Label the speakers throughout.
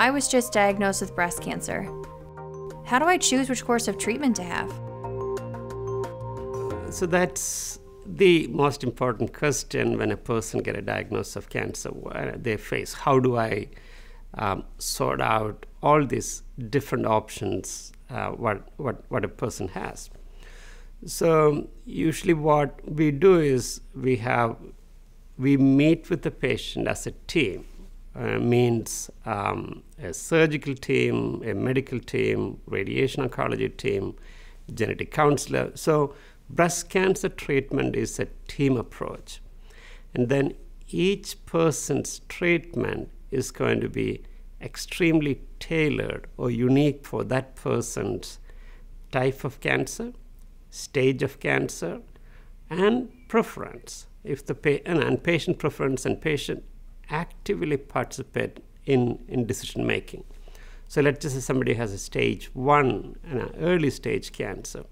Speaker 1: I was just diagnosed with breast cancer. How do I choose which course of treatment to have?
Speaker 2: So that's the most important question when a person get a diagnosis of cancer they face. How do I um, sort out all these different options uh, what, what, what a person has? So usually what we do is we have we meet with the patient as a team. Uh, means um, a surgical team, a medical team, radiation oncology team, genetic counselor. So breast cancer treatment is a team approach. And then each person's treatment is going to be extremely tailored or unique for that person's type of cancer, stage of cancer, and preference. If the pa- and, and patient preference and patient actively participate in, in decision making. So let's just say somebody has a stage one, and an early stage cancer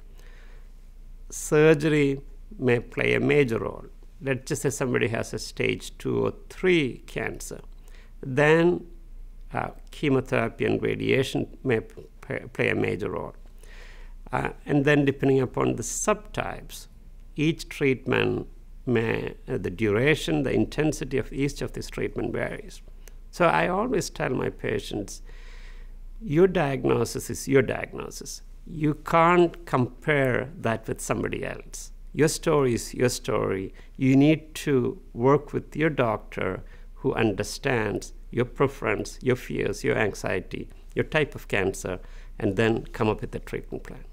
Speaker 2: surgery may play a major role. Let's just say somebody has a stage two or three cancer. Then uh, chemotherapy and radiation may play a major role. Uh, and then, depending upon the subtypes, each treatment may, uh, the duration, the intensity of each of these treatment varies. So, I always tell my patients your diagnosis is your diagnosis you can't compare that with somebody else. Your story is your story. You need to work with your doctor who understands your preference, your fears, your anxiety, your type of cancer, and then come up with a treatment plan.